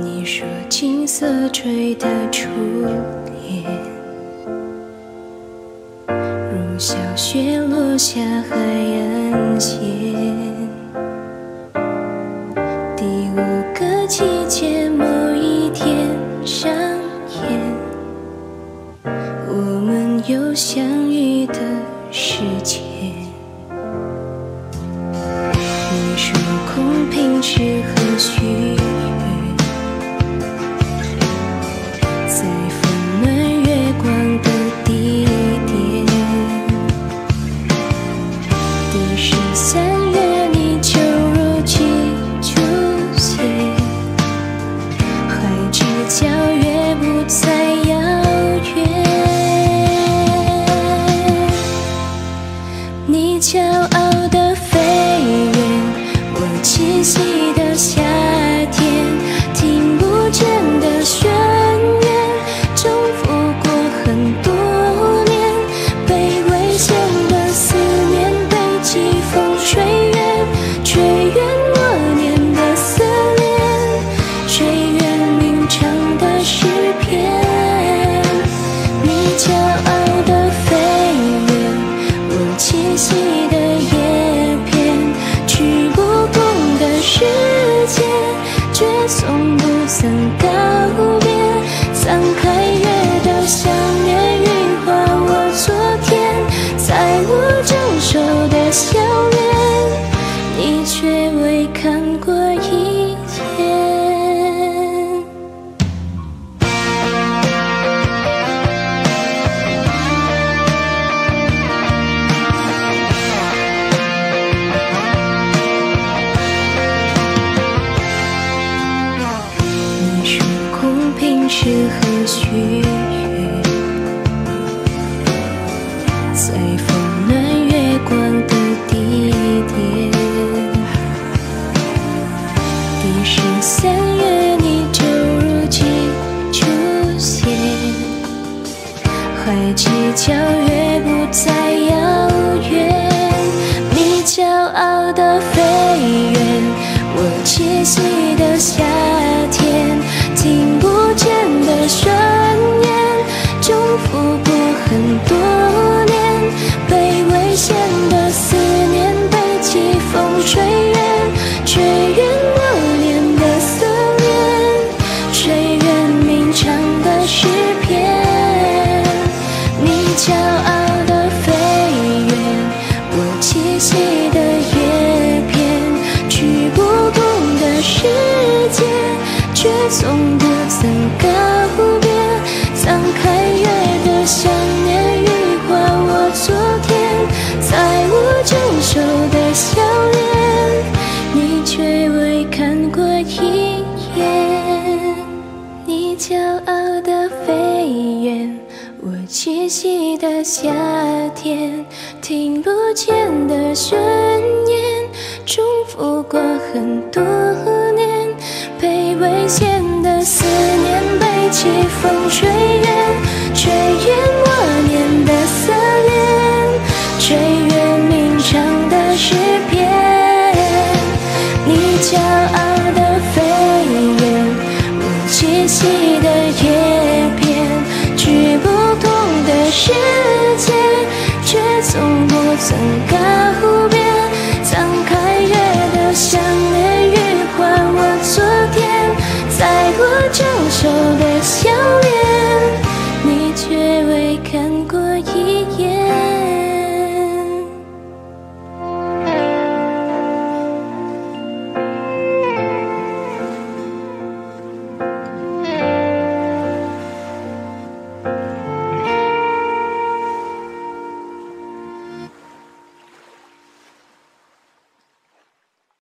你说金色坠的初恋，如小雪落下海岸线，第五个季节某一天上演，我们有相遇的时间。我栖息的叶片，去不同的世界，却从不曾告别。藏开月的想念，羽化我昨天，在我成熟的笑脸，你却未看过空瓶适合许愿，在风暖月光的地点。第十三月，你就如期出现，海之角越不再遥息的夏天，听不见的宣言，重复过很多年，被危险的思念，从不曾告别。藏开月的想念，羽化我昨天，在我成熟